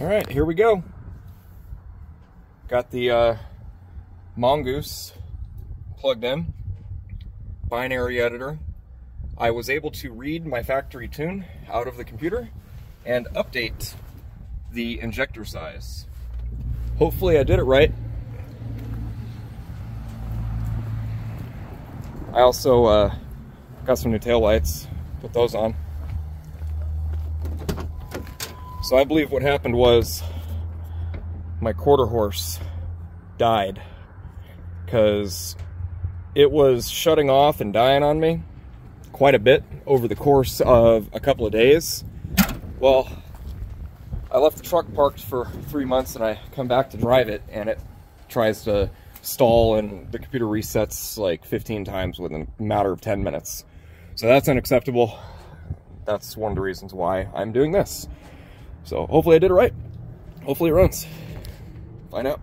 All right, here we go. Got the uh, Mongoose plugged in, binary editor. I was able to read my factory tune out of the computer and update the injector size. Hopefully I did it right. I also uh, got some new tail lights, put those on. So I believe what happened was my QuarterHorse died because it was shutting off and dying on me quite a bit over the course of a couple of days. Well, I left the truck parked for three months and I come back to drive it and it tries to stall and the computer resets like 15 times within a matter of 10 minutes. So that's unacceptable. That's one of the reasons why I'm doing this. So hopefully I did it right. Hopefully it runs. Find out.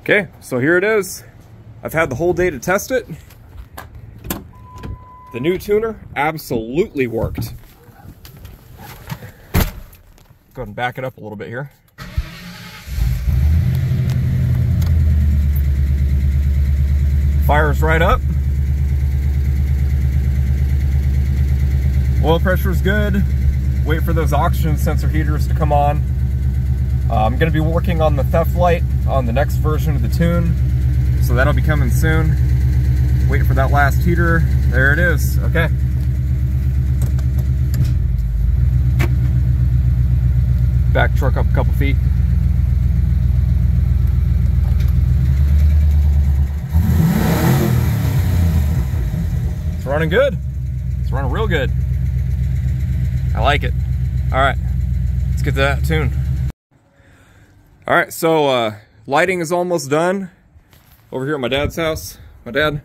Okay, so here it is. I've had the whole day to test it. The new tuner absolutely worked. Go ahead and back it up a little bit here. Fires right up. Oil pressure is good wait for those oxygen sensor heaters to come on. Uh, I'm going to be working on the theft light on the next version of the tune, so that'll be coming soon. Wait for that last heater. There it is. Okay. Back truck up a couple feet. It's running good. It's running real good. I like it. All right, let's get to that tune. All right, so uh, lighting is almost done over here at my dad's house. My dad,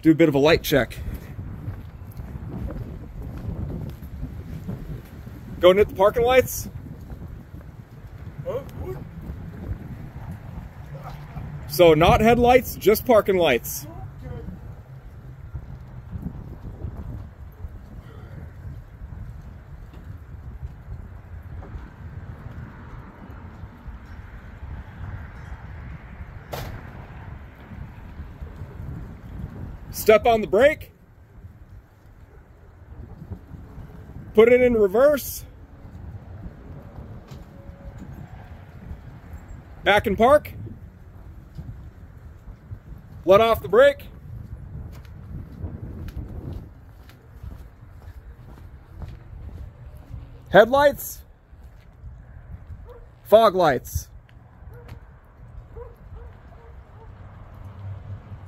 do a bit of a light check. Going hit the parking lights? So not headlights, just parking lights. Step on the brake. Put it in reverse. Back in park. Let off the brake. Headlights. Fog lights.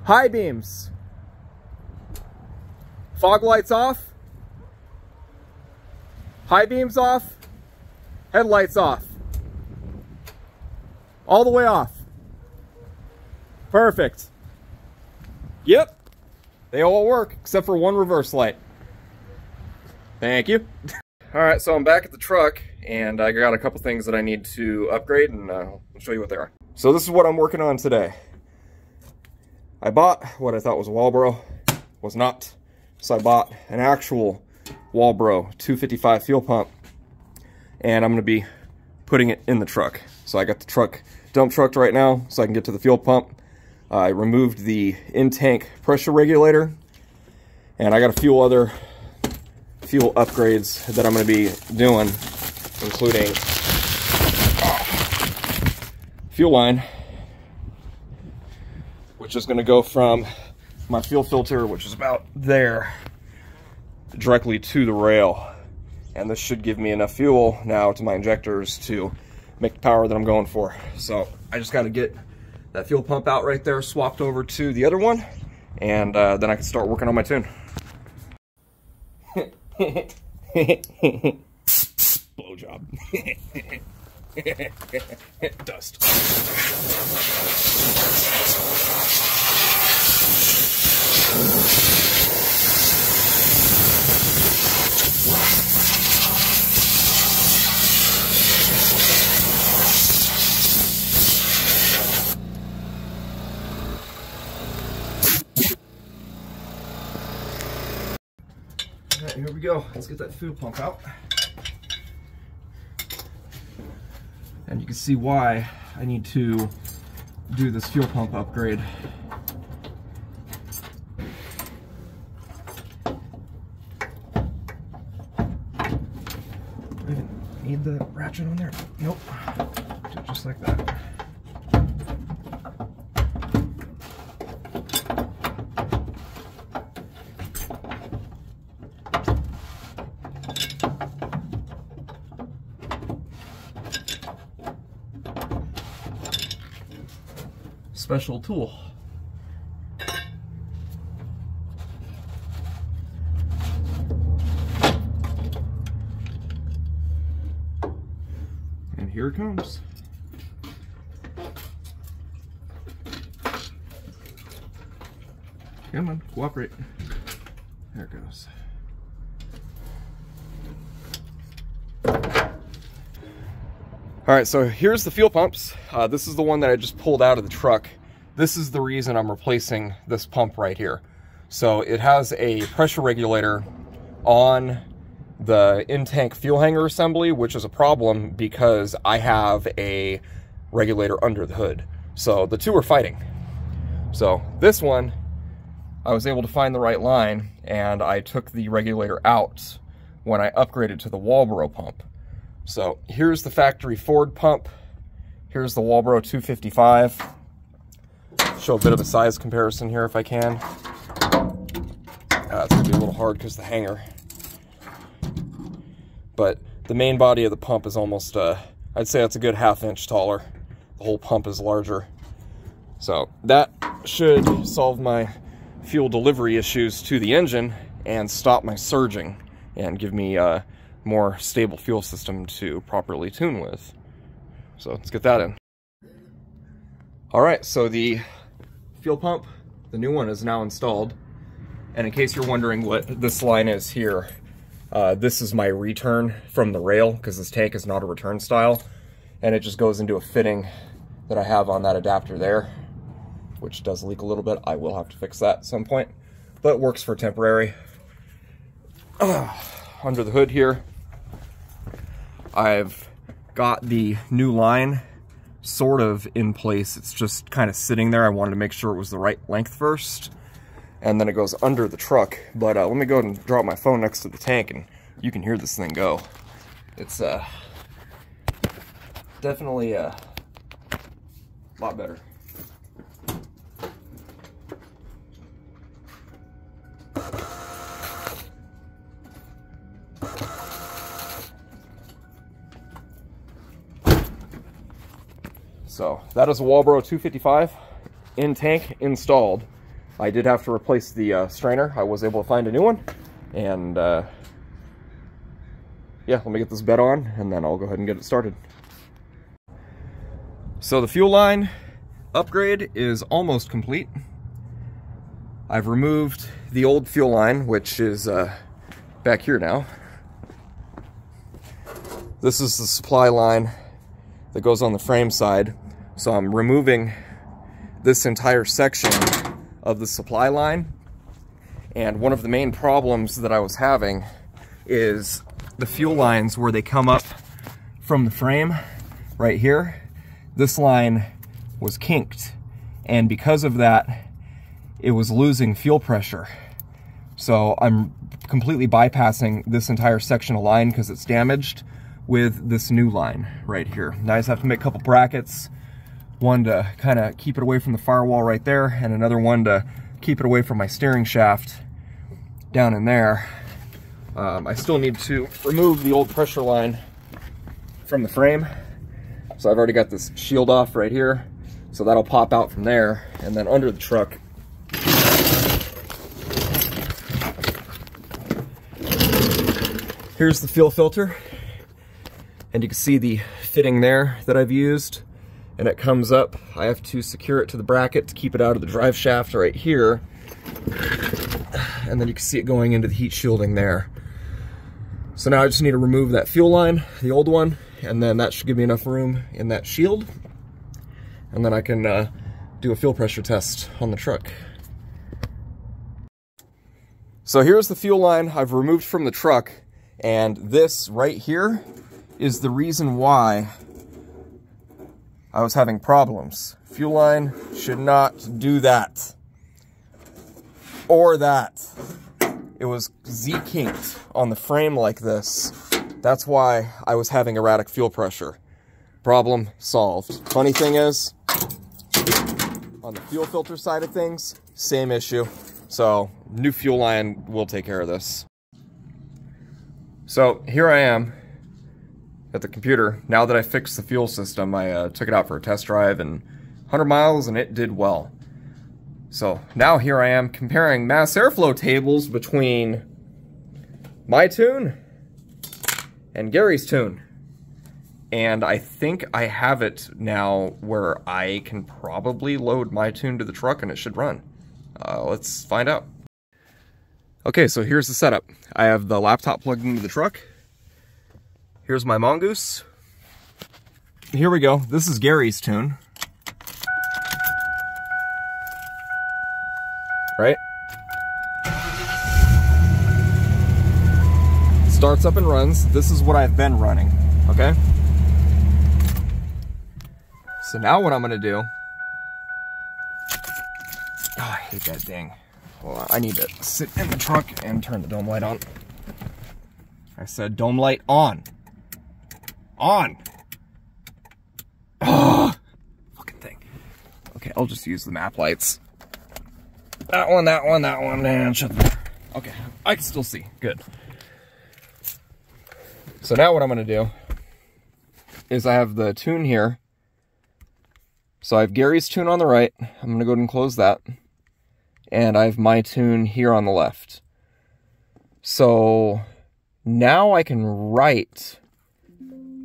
High beams. Fog lights off. High beams off. Headlights off. All the way off. Perfect. Yep. They all work except for one reverse light. Thank you. all right, so I'm back at the truck and I got a couple things that I need to upgrade and uh, I'll show you what they are. So this is what I'm working on today. I bought what I thought was a Walbro, was not. So I bought an actual Walbro 255 fuel pump and I'm going to be putting it in the truck. So I got the truck dump trucked right now so I can get to the fuel pump. Uh, I removed the in-tank pressure regulator and I got a few other fuel upgrades that I'm going to be doing including fuel line which is going to go from my fuel filter, which is about there, directly to the rail. And this should give me enough fuel now to my injectors to make the power that I'm going for. So I just got to get that fuel pump out right there, swapped over to the other one, and uh, then I can start working on my tune. Blowjob. Dust. Here we go. Let's get that fuel pump out. And you can see why I need to do this fuel pump upgrade. I even need the ratchet on there. Nope. Just like that. special tool. And here comes. Come on, cooperate. There it goes. All right, so here's the fuel pumps. Uh, this is the one that I just pulled out of the truck. This is the reason I'm replacing this pump right here. So it has a pressure regulator on the in-tank fuel hanger assembly, which is a problem because I have a regulator under the hood. So the two are fighting. So this one, I was able to find the right line and I took the regulator out when I upgraded to the Walbro pump. So here's the factory Ford pump. Here's the Walbro 255. Show a bit of a size comparison here if I can. Uh, it's gonna be a little hard because the hanger. But the main body of the pump is almost, uh, I'd say it's a good half inch taller. The whole pump is larger. So that should solve my fuel delivery issues to the engine and stop my surging and give me a more stable fuel system to properly tune with. So let's get that in. All right, so the fuel pump, the new one is now installed. And in case you're wondering what this line is here, uh, this is my return from the rail because this tank is not a return style. And it just goes into a fitting that I have on that adapter there, which does leak a little bit. I will have to fix that at some point, but it works for temporary. Uh, under the hood here, I've got the new line sort of in place. It's just kind of sitting there. I wanted to make sure it was the right length first. And then it goes under the truck. But uh, let me go and drop my phone next to the tank and you can hear this thing go. It's uh, definitely uh, a lot better. So that is a Walbro 255 in tank installed. I did have to replace the uh, strainer. I was able to find a new one. And uh, yeah, let me get this bed on and then I'll go ahead and get it started. So the fuel line upgrade is almost complete. I've removed the old fuel line, which is uh, back here now. This is the supply line that goes on the frame side. So I'm removing this entire section of the supply line. And one of the main problems that I was having is the fuel lines where they come up from the frame right here. This line was kinked. And because of that, it was losing fuel pressure. So I'm completely bypassing this entire section of line because it's damaged with this new line right here. Now I just have to make a couple brackets one to kind of keep it away from the firewall right there, and another one to keep it away from my steering shaft down in there. Um, I still need to remove the old pressure line from the frame. So I've already got this shield off right here. So that'll pop out from there. And then under the truck, here's the fuel filter. And you can see the fitting there that I've used and it comes up. I have to secure it to the bracket to keep it out of the drive shaft right here. And then you can see it going into the heat shielding there. So now I just need to remove that fuel line, the old one, and then that should give me enough room in that shield. And then I can uh, do a fuel pressure test on the truck. So here's the fuel line I've removed from the truck, and this right here is the reason why I was having problems. Fuel line should not do that. Or that. It was Z-kinked on the frame like this. That's why I was having erratic fuel pressure. Problem solved. Funny thing is, on the fuel filter side of things, same issue. So new fuel line will take care of this. So here I am at the computer. Now that I fixed the fuel system, I uh, took it out for a test drive and 100 miles and it did well. So now here I am comparing mass airflow tables between my tune and Gary's tune. And I think I have it now where I can probably load my tune to the truck and it should run. Uh, let's find out. Okay, so here's the setup. I have the laptop plugged into the truck. Here's my mongoose. Here we go. This is Gary's tune. Right? Starts up and runs. This is what I've been running, okay? So now what I'm gonna do, oh, I hate that thing. Hold on, I need to sit in the truck and turn the dome light on. I said dome light on. On. Oh, fucking thing. Okay, I'll just use the map lights. That one, that one, that one, and shut the. Okay, I can still see. Good. So now what I'm gonna do is I have the tune here so I have Gary's tune on the right. I'm going to go ahead and close that. And I have my tune here on the left. So now I can write.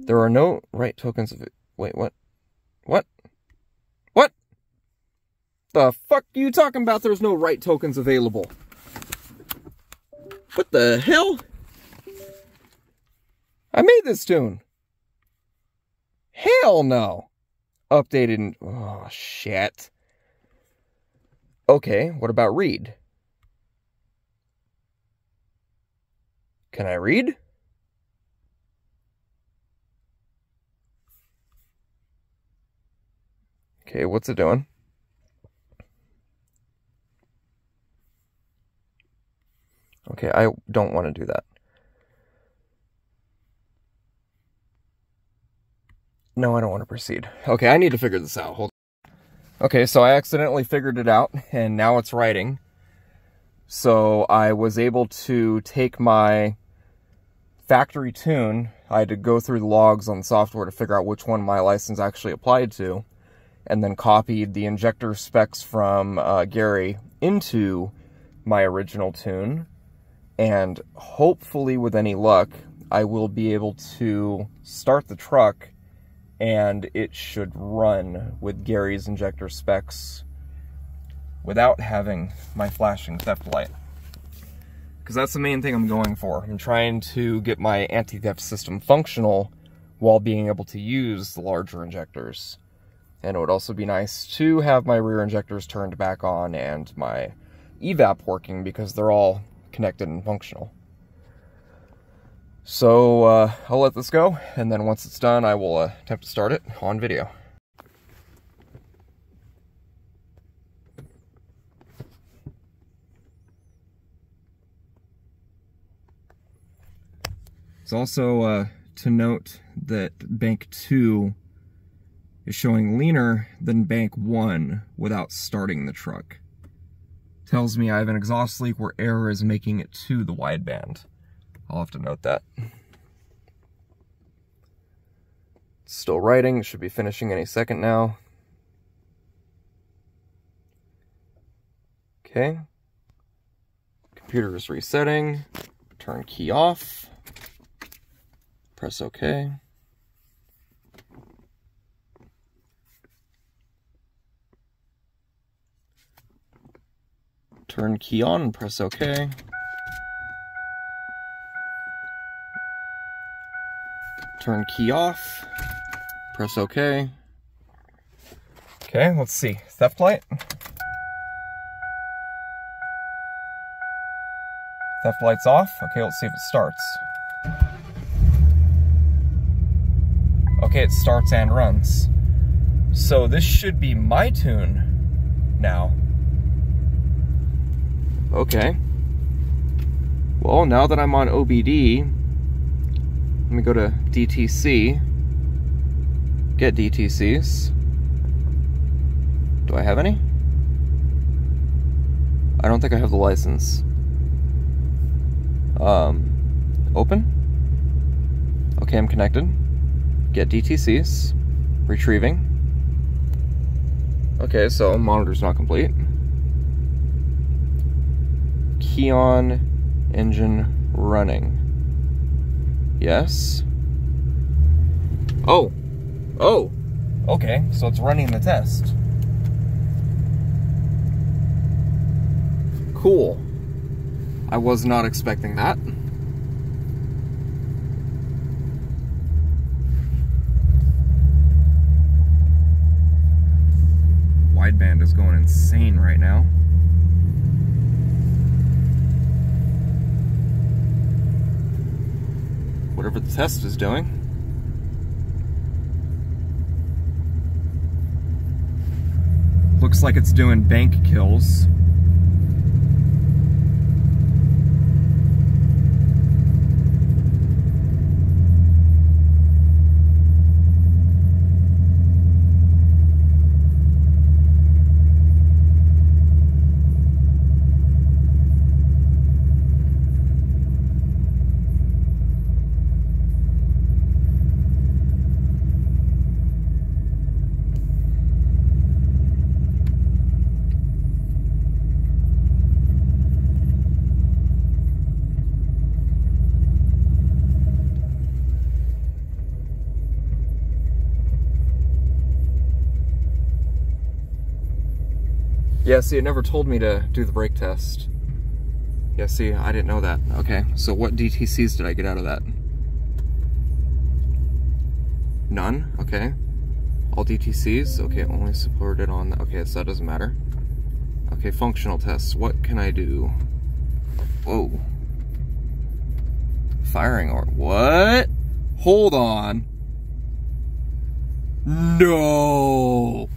There are no write tokens of it. Wait, what? What? What? The fuck are you talking about? There's no write tokens available. What the hell? I made this tune. Hell no updated. and Oh, shit. Okay, what about read? Can I read? Okay, what's it doing? Okay, I don't want to do that. No, I don't want to proceed. Okay, I need to figure this out. Hold Okay, so I accidentally figured it out, and now it's writing. So I was able to take my factory tune. I had to go through the logs on the software to figure out which one my license actually applied to, and then copied the injector specs from uh, Gary into my original tune. And hopefully, with any luck, I will be able to start the truck and it should run with Gary's injector specs without having my flashing theft light. Because that's the main thing I'm going for. I'm trying to get my anti-theft system functional while being able to use the larger injectors. And it would also be nice to have my rear injectors turned back on and my evap working because they're all connected and functional. So uh, I'll let this go, and then once it's done, I will uh, attempt to start it on video. It's also uh, to note that bank 2 is showing leaner than bank 1 without starting the truck. Tells me I have an exhaust leak where air is making it to the wideband. I'll have to note that. Still writing, should be finishing any second now. Okay. Computer is resetting. Turn key off. Press OK. Turn key on, press OK. turn key off, press OK. Okay, let's see. Theft light. Theft light's off. Okay, let's see if it starts. Okay, it starts and runs. So this should be my tune now. Okay. Well, now that I'm on OBD, let me go to DTC, get DTCs. Do I have any? I don't think I have the license. Um, open. Okay, I'm connected. Get DTCs. Retrieving. Okay, so monitor's not complete. Key on, engine running. Yes. Oh. Oh. Okay, so it's running the test. Cool. I was not expecting that. Wideband is going insane right now. Whatever the test is doing. Looks like it's doing bank kills. Yeah, see, it never told me to do the brake test. Yeah, see, I didn't know that. Okay, so what DTCs did I get out of that? None? Okay. All DTCs? Okay, only supported on... The, okay, so that doesn't matter. Okay, functional tests. What can I do? Whoa. Firing or... What? Hold on. No!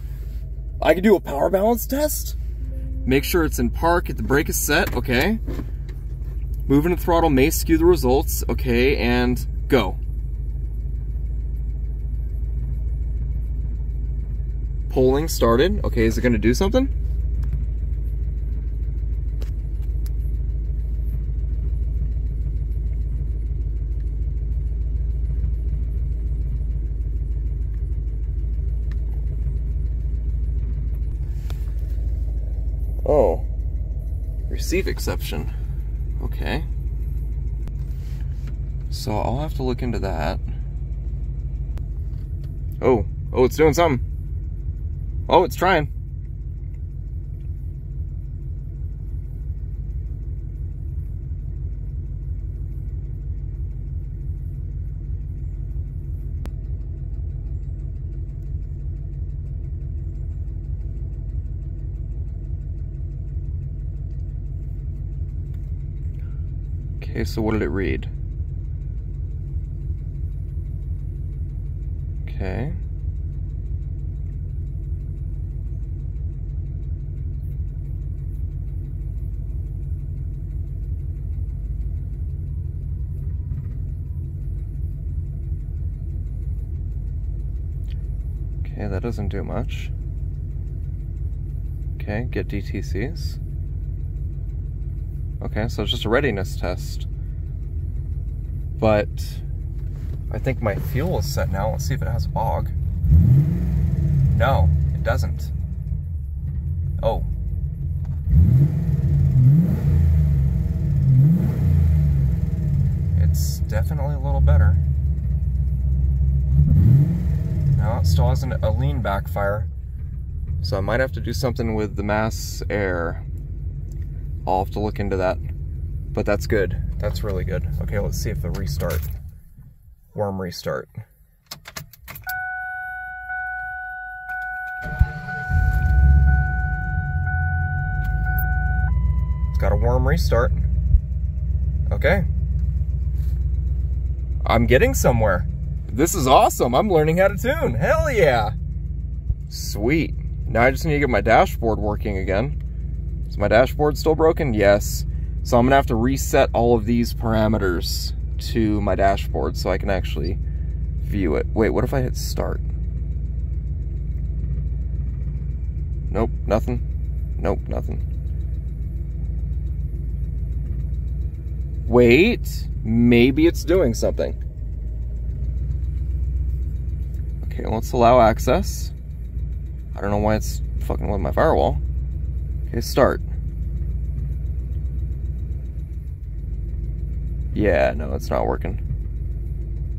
I can do a power balance test? Make sure it's in park, the brake is set, okay. Moving the throttle may skew the results, okay, and go. Polling started, okay, is it gonna do something? Oh. Receive exception. Okay. So I'll have to look into that. Oh. Oh, it's doing something. Oh, it's trying. Okay, so what did it read? Okay. Okay, that doesn't do much. Okay, get DTCs. Okay, so it's just a readiness test. But I think my fuel is set now. Let's see if it has a bog. No, it doesn't. Oh. It's definitely a little better. No, it still has an, a lean backfire. So I might have to do something with the mass air. I'll have to look into that. But that's good. That's really good. Okay, let's see if the restart. Warm restart. It's got a warm restart. Okay. I'm getting somewhere. This is awesome. I'm learning how to tune. Hell yeah. Sweet. Now I just need to get my dashboard working again. Is my dashboard still broken? Yes. So I'm gonna have to reset all of these parameters to my dashboard so I can actually view it. Wait, what if I hit start? Nope, nothing. Nope, nothing. Wait, maybe it's doing something. Okay, let's allow access. I don't know why it's fucking with my firewall. Start. Yeah, no, it's not working.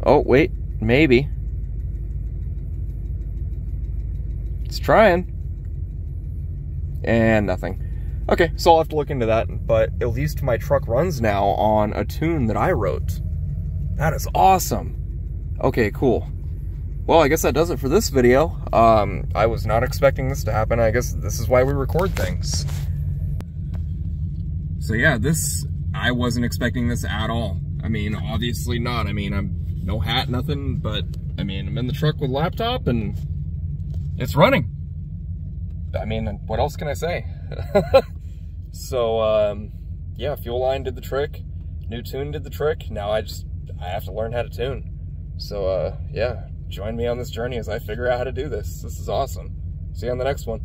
Oh, wait, maybe. It's trying. And nothing. Okay, so I'll have to look into that, but at least my truck runs now on a tune that I wrote. That is awesome. Okay, cool. Well, I guess that does it for this video. Um, I was not expecting this to happen. I guess this is why we record things. So yeah, this, I wasn't expecting this at all. I mean, obviously not. I mean, I'm no hat, nothing, but I mean, I'm in the truck with laptop and it's running. I mean, what else can I say? so, um, yeah, fuel line did the trick. New tune did the trick. Now I just, I have to learn how to tune. So, uh, yeah, join me on this journey as I figure out how to do this. This is awesome. See you on the next one.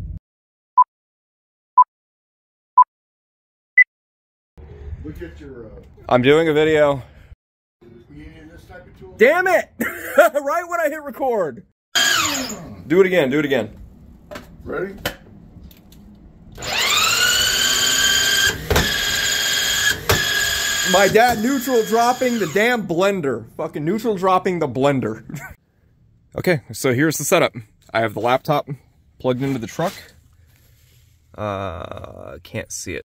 Look at your. Uh, I'm doing a video. Damn it! right when I hit record. Do it again, do it again. Ready? My dad neutral dropping the damn blender. Fucking neutral dropping the blender. okay, so here's the setup. I have the laptop plugged into the truck. Uh, can't see it.